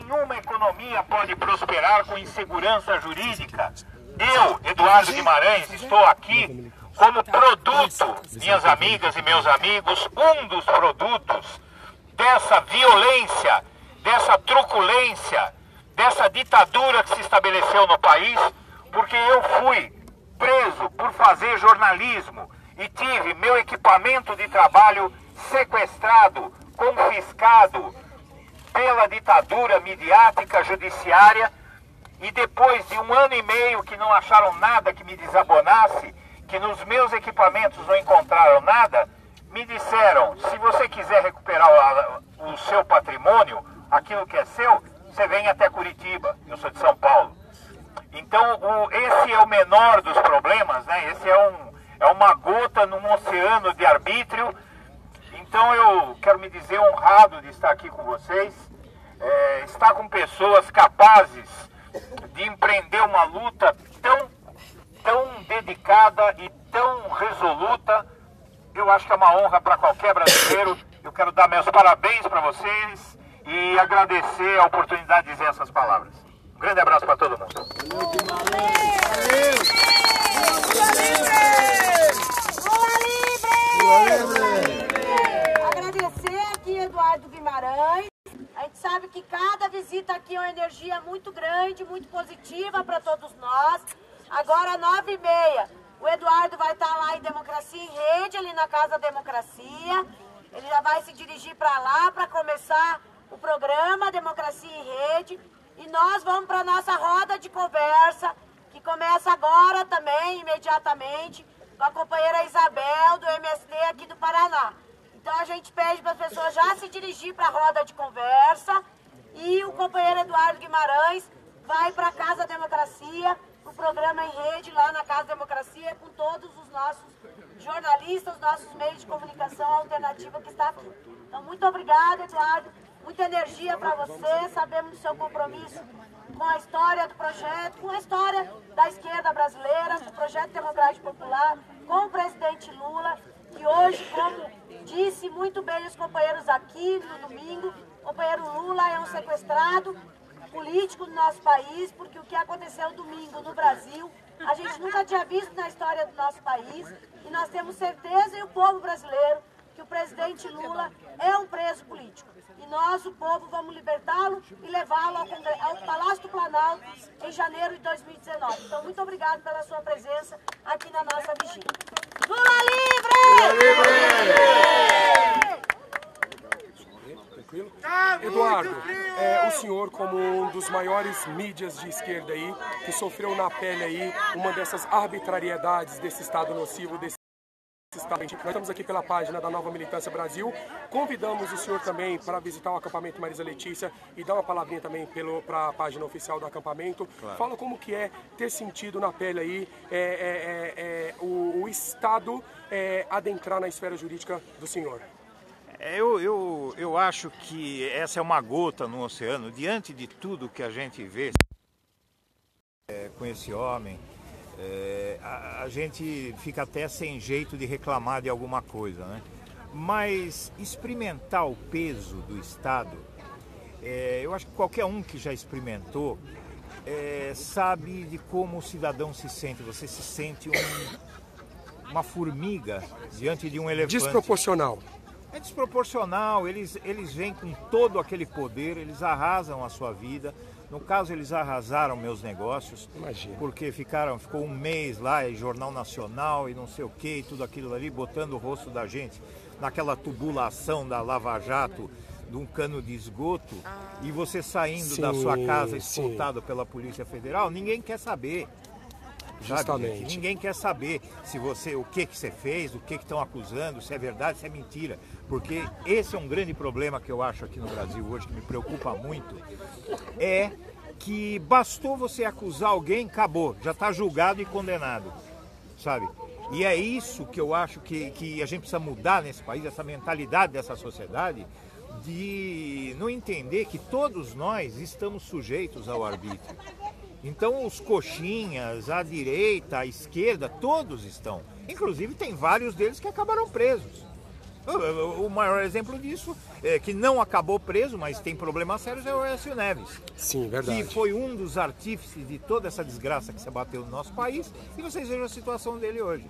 nenhuma economia pode prosperar com insegurança jurídica. Eu, Eduardo Guimarães, estou aqui como produto, minhas amigas e meus amigos, um dos produtos dessa violência, dessa truculência, dessa ditadura que se estabeleceu no país, porque eu fui preso por fazer jornalismo e tive meu equipamento de trabalho sequestrado, confiscado pela ditadura midiática judiciária e depois de um ano e meio que não acharam nada que me desabonasse, que nos meus equipamentos não encontraram nada, me disseram, se você quiser recuperar o, o seu patrimônio, aquilo que é seu, você vem até Curitiba, eu sou de São Paulo. Então, o, esse é o menor dos problemas, né? Esse é, um, é uma gota num oceano de arbítrio. Então, eu quero me dizer honrado de estar aqui com vocês, é, estar com pessoas capazes de empreender uma luta tão, tão dedicada e tão resoluta. Eu acho que é uma honra para qualquer brasileiro. Eu quero dar meus parabéns para vocês e agradecer a oportunidade de dizer essas palavras. Um grande abraço para todo mundo. Agradecer aqui Eduardo Guimarães. Sabe que cada visita aqui é uma energia muito grande, muito positiva para todos nós. Agora, nove e meia, o Eduardo vai estar lá em Democracia em Rede, ali na Casa Democracia. Ele já vai se dirigir para lá para começar o programa Democracia em Rede. E nós vamos para a nossa roda de conversa, que começa agora também, imediatamente, com a companheira Isabel, do MST aqui do Paraná. Então a gente pede para as pessoas já se dirigir para a roda de conversa. E o companheiro Eduardo Guimarães vai para a Casa Democracia, o programa em rede lá na Casa Democracia, com todos os nossos jornalistas, nossos meios de comunicação alternativa que está aqui. Então, muito obrigada, Eduardo muita energia para você, sabemos do seu compromisso com a história do projeto, com a história da esquerda brasileira, com o projeto democrático popular, com o presidente Lula, que hoje, como disse muito bem os companheiros aqui no domingo, o companheiro Lula é um sequestrado político do nosso país, porque o que aconteceu domingo no Brasil, a gente nunca tinha visto na história do nosso país, e nós temos certeza, e o povo brasileiro, que o presidente Lula é um preso político e nós, o povo, vamos libertá-lo e levá-lo ao, ao, Palácio do Planalto em janeiro de 2019. Então, muito obrigado pela sua presença aqui na nossa vigília. Lula livre! Eduardo, é, o senhor como um dos maiores mídias de esquerda aí, que sofreu na pele aí uma dessas arbitrariedades desse Estado nocivo, desse nós estamos aqui pela página da Nova Militância Brasil. Convidamos o senhor também para visitar o acampamento Marisa Letícia e dar uma palavrinha também para a página oficial do acampamento. Claro. Fala como que é ter sentido na pele aí é, é, é, é o, o, Estado é, adentrar na esfera jurídica do senhor. É, eu, eu, eu acho que essa é uma gota no oceano, diante de tudo que a gente vê com esse homem, é, a, a, gente fica até sem jeito de reclamar de alguma coisa, né? Mas experimentar o peso do Estado, é, eu acho que qualquer um que já experimentou é, sabe de como o cidadão se sente. Você se sente um, uma formiga diante de um elefante. Desproporcional. É desproporcional, eles, eles vêm com todo aquele poder, eles arrasam a sua vida, no caso, eles arrasaram meus negócios. Imagina. Porque ficaram, ficou um mês lá, em Jornal Nacional e não sei o que, e tudo aquilo ali, botando o rosto da gente naquela tubulação da Lava Jato de um cano de esgoto ah. e você saindo sim, da sua casa escoltado sim. pela Polícia Federal, ninguém quer saber. Justamente. Sabe, ninguém quer saber se você o que que você fez, o que estão acusando, se é verdade, se é mentira, porque esse é um grande problema que eu acho aqui no Brasil hoje que me preocupa muito, é que bastou você acusar alguém, acabou, já está julgado e condenado, sabe? E é isso que eu acho que, que a gente precisa mudar nesse país, essa mentalidade dessa sociedade, de não entender que todos nós estamos sujeitos ao arbítrio. Então os coxinhas, a direita, a esquerda, todos estão. Inclusive tem vários deles que acabaram presos. O maior exemplo disso é, que não acabou preso, mas tem problemas sérios, é o Écio Neves. Sim, verdade. Que foi um dos artífices de toda essa desgraça que se abateu no nosso país. E vocês vejam a situação dele hoje.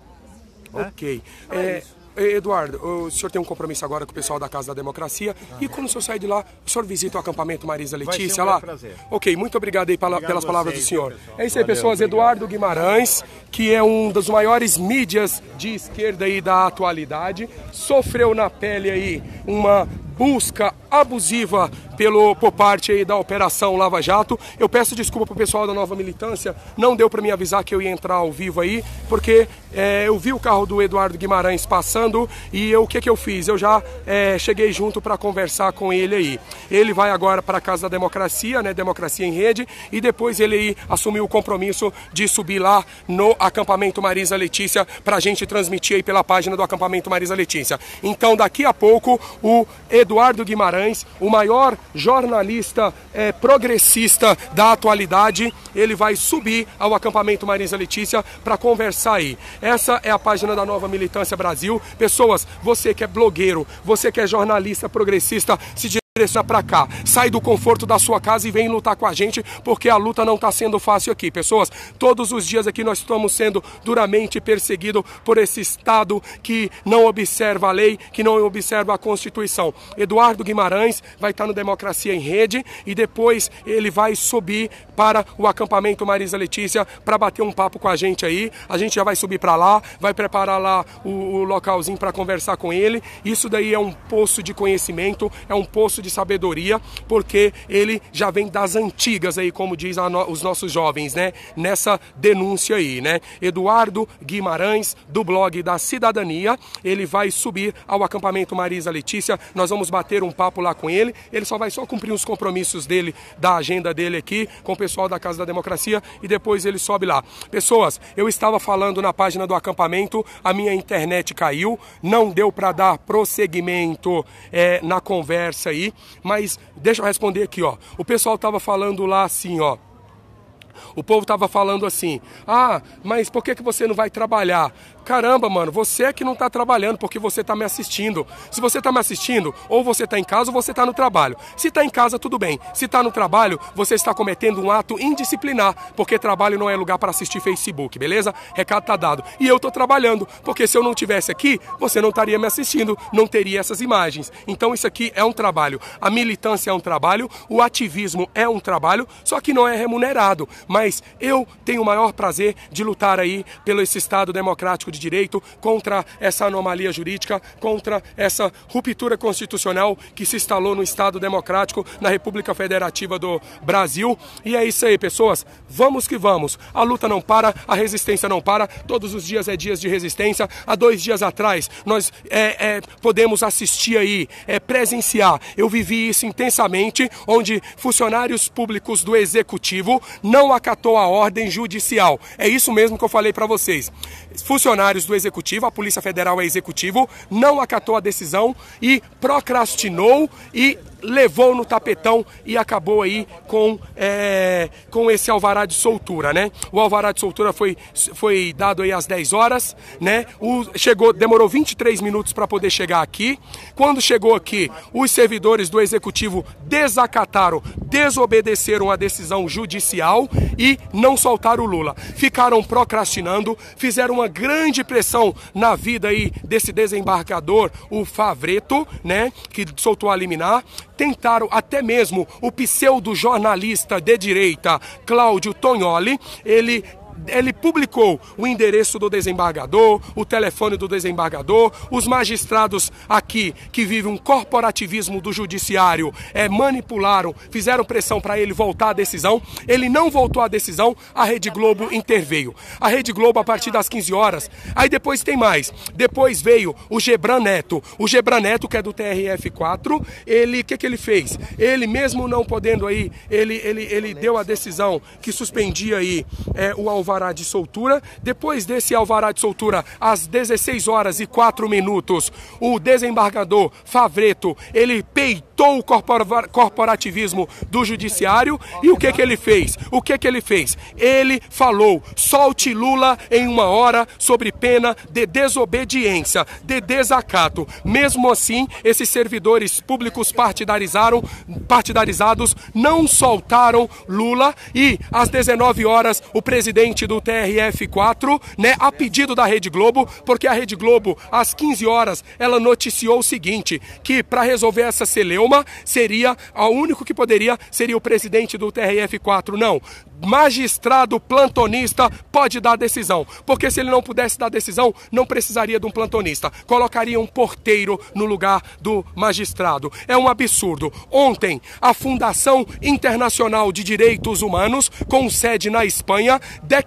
Né? Ok. Então é, é Eduardo, o senhor tem um compromisso agora com o pessoal da Casa da Democracia. Ah. E quando o senhor sair de lá, o senhor visita o acampamento Marisa Letícia um lá? Prazer. Ok, muito obrigado aí pela, obrigado pelas palavras vocês, do senhor. Pessoal. É isso aí, Valeu, pessoas. Obrigado. Eduardo Guimarães, que é um dos maiores mídias de esquerda aí da atualidade, sofreu na pele aí uma busca abusiva pelo, por parte aí da Operação Lava Jato. Eu peço desculpa pro pessoal da nova militância, não deu para me avisar que eu ia entrar ao vivo aí, porque é, eu vi o carro do Eduardo Guimarães passando e eu, o que, que eu fiz? Eu já é, cheguei junto para conversar com ele aí. Ele vai agora para a Casa da Democracia, né, Democracia em Rede, e depois ele aí assumiu o compromisso de subir lá no acampamento Marisa Letícia para a gente transmitir aí pela página do acampamento Marisa Letícia. Então daqui a pouco o Eduardo Guimarães, o maior jornalista é, progressista da atualidade, ele vai subir ao acampamento Marisa Letícia para conversar aí. Essa é a página da Nova Militância Brasil. Pessoas, você que é blogueiro, você que é jornalista progressista, se direciona para cá. Sai do conforto da sua casa e vem lutar com a gente, porque a luta não está sendo fácil aqui. Pessoas, todos os dias aqui nós estamos sendo duramente perseguidos por esse Estado que não observa a lei, que não observa a Constituição. Eduardo Guimarães vai estar no Democracia em Rede e depois ele vai subir para o acampamento Marisa Letícia para bater um papo com a gente aí. A gente já vai subir para lá, vai preparar lá o, o localzinho para conversar com ele. Isso daí é um poço de conhecimento, é um poço de de sabedoria, porque ele já vem das antigas aí, como diz no, os nossos jovens, né? Nessa denúncia aí, né? Eduardo Guimarães, do blog da Cidadania, ele vai subir ao acampamento Marisa Letícia, nós vamos bater um papo lá com ele, ele só vai só cumprir os compromissos dele, da agenda dele aqui, com o pessoal da Casa da Democracia, e depois ele sobe lá. Pessoas, eu estava falando na página do acampamento, a minha internet caiu, não deu para dar prosseguimento é, na conversa aí, mas deixa eu responder aqui, ó. O pessoal tava falando lá assim, ó. O povo tava falando assim: "Ah, mas por que que você não vai trabalhar?" Caramba, mano, você é que não está trabalhando porque você está me assistindo. Se você está me assistindo, ou você está em casa ou você está no trabalho. Se está em casa, tudo bem. Se está no trabalho, você está cometendo um ato indisciplinar, porque trabalho não é lugar para assistir Facebook, beleza? Recado tá dado. E eu estou trabalhando, porque se eu não tivesse aqui, você não estaria me assistindo, não teria essas imagens. Então isso aqui é um trabalho. A militância é um trabalho, o ativismo é um trabalho, só que não é remunerado. Mas eu tenho o maior prazer de lutar aí pelo esse Estado democrático de Direito, contra essa anomalia jurídica, contra essa ruptura constitucional que se instalou no Estado Democrático, na República Federativa do Brasil. E é isso aí, pessoas. Vamos que vamos. A luta não para, a resistência não para. Todos os dias é dias de resistência. Há dois dias atrás, nós é, é, podemos assistir aí, é, presenciar. Eu vivi isso intensamente, onde funcionários públicos do Executivo não acatou a ordem judicial. É isso mesmo que eu falei para vocês. Funcionários do Executivo, a Polícia Federal é Executivo, não acatou a decisão e procrastinou e levou no tapetão e acabou aí com, é, com esse alvará de soltura, né? O alvará de soltura foi, foi dado aí às 10 horas, né? O, chegou, demorou 23 minutos para poder chegar aqui. Quando chegou aqui, os servidores do executivo desacataram, desobedeceram a decisão judicial e não soltaram o Lula. Ficaram procrastinando, fizeram uma grande pressão na vida aí desse desembargador, o Favreto, né? Que soltou a liminar tentaram até mesmo o pseudo-jornalista de direita Cláudio Tognoli, ele ele publicou o endereço do desembargador, o telefone do desembargador, os magistrados aqui que vivem um corporativismo do judiciário é, manipularam, fizeram pressão para ele voltar à decisão. Ele não voltou à decisão, a Rede Globo interveio. A Rede Globo a partir das 15 horas. Aí depois tem mais. Depois veio o Gebran Neto. O Gebran Neto, que é do TRF4, ele, o que, que ele fez? Ele mesmo não podendo aí, ele, ele, ele deu a decisão que suspendia aí é, o alvo alvará de soltura. Depois desse alvará de soltura, às 16 horas e 4 minutos, o desembargador Favreto, ele peitou o corporativismo do judiciário e o que que ele fez? O que que ele fez? Ele falou: "Solte Lula em uma hora sobre pena de desobediência, de desacato". Mesmo assim, esses servidores públicos partidarizaram, partidarizados não soltaram Lula e às 19 horas o presidente do TRF4, né, a pedido da Rede Globo, porque a Rede Globo às 15 horas ela noticiou o seguinte, que para resolver essa celeuma seria o único que poderia seria o presidente do TRF4. Não, magistrado plantonista pode dar decisão. Porque se ele não pudesse dar decisão, não precisaria de um plantonista. Colocaria um porteiro no lugar do magistrado. É um absurdo. Ontem, a Fundação Internacional de Direitos Humanos, com sede na Espanha, declarou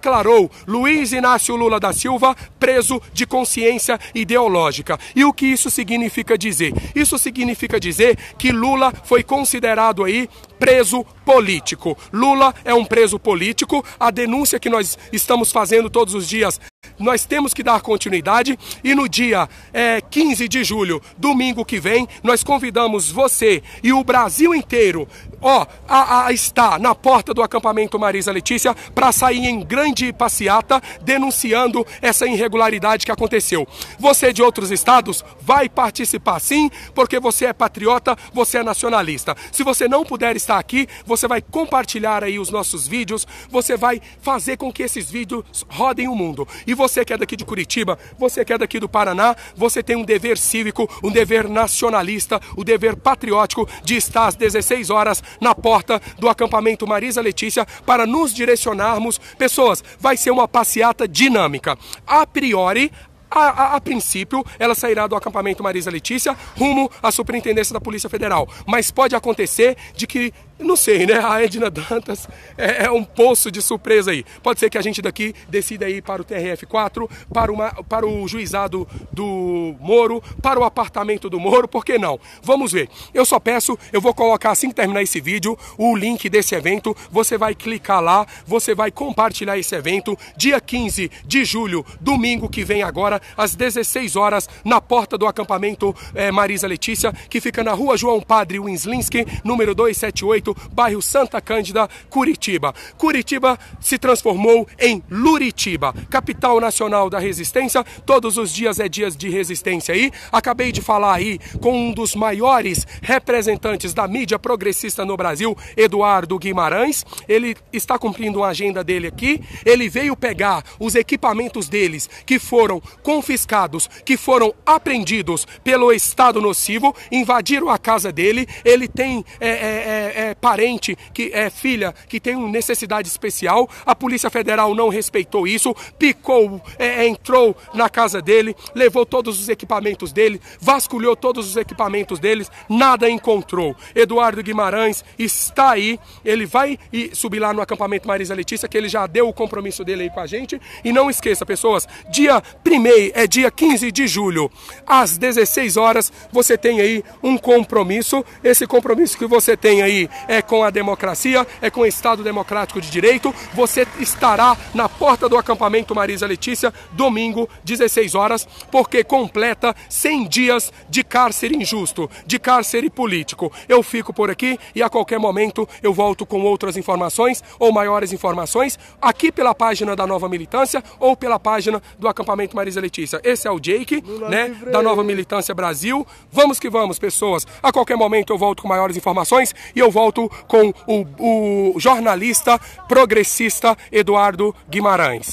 Luiz Inácio Lula da Silva preso de consciência ideológica. E o que isso significa dizer? Isso significa dizer que Lula foi considerado aí preso político. Lula é um preso político. A denúncia que nós estamos fazendo todos os dias nós temos que dar continuidade e no dia é, 15 de julho, domingo que vem, nós convidamos você e o Brasil inteiro ó, a, a está na porta do acampamento Marisa Letícia para sair em grande passeata denunciando essa irregularidade que aconteceu. Você de outros estados vai participar sim, porque você é patriota, você é nacionalista. Se você não puder estar aqui, você vai compartilhar aí os nossos vídeos, você vai fazer com que esses vídeos rodem o mundo. E você que é daqui de Curitiba, você que é daqui do Paraná, você tem um dever cívico, um dever nacionalista, o um dever patriótico de estar às 16 horas na porta do acampamento Marisa Letícia para nos direcionarmos. Pessoas, vai ser uma passeata dinâmica. A priori, a, a, a, princípio, ela sairá do acampamento Marisa Letícia rumo à Superintendência da Polícia Federal. Mas pode acontecer de que não sei, né? A Edna Dantas é, é, um poço de surpresa aí. Pode ser que a gente daqui decida ir para o TRF4, para, uma, para o juizado do Moro, para o apartamento do Moro, por que não? Vamos ver. Eu só peço, eu vou colocar assim que terminar esse vídeo, o link desse evento. Você vai clicar lá, você vai compartilhar esse evento. Dia 15 de julho, domingo que vem agora, às 16 horas, na porta do acampamento é, Marisa Letícia, que fica na rua João Padre Winslinski, número 278 bairro Santa Cândida, Curitiba. Curitiba se transformou em Luritiba, capital nacional da resistência. Todos os dias é dias de resistência aí. Acabei de falar aí com um dos maiores representantes da mídia progressista no Brasil, Eduardo Guimarães. Ele está cumprindo uma agenda dele aqui. Ele veio pegar os equipamentos deles que foram confiscados, que foram apreendidos pelo Estado nocivo, invadiram a casa dele. Ele tem é, é, é, é parente que é filha que tem uma necessidade especial. A Polícia Federal não respeitou isso, picou, é, é, entrou na casa dele, levou todos os equipamentos dele, vasculhou todos os equipamentos deles, nada encontrou. Eduardo Guimarães está aí, ele vai subir lá no acampamento Marisa Letícia, que ele já deu o compromisso dele aí com a gente. E não esqueça, pessoas, dia 1 é dia 15 de julho, às 16 horas, você tem aí um compromisso. Esse compromisso que você tem aí é com a democracia, é com o Estado Democrático de Direito. Você estará na porta do acampamento Marisa Letícia, domingo, 16 horas, porque completa 100 dias de cárcere injusto, de cárcere político. Eu fico por aqui e a qualquer momento eu volto com outras informações ou maiores informações aqui pela página da Nova Militância ou pela página do acampamento Marisa Letícia. Esse é o Jake, né, da Nova Militância Brasil. Vamos que vamos, pessoas. A qualquer momento eu volto com maiores informações e eu volto com o, o jornalista progressista Eduardo Guimarães.